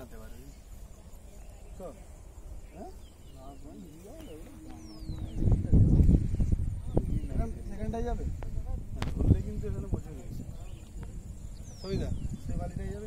দাঁড়াতে পারে। তো হ্যাঁ? সেখানটায় যাবে? হ্যাঁ, ধরলে কিন্তু এখানে বসে গেছে সবিতা সেই বাড়িটাই যাবে?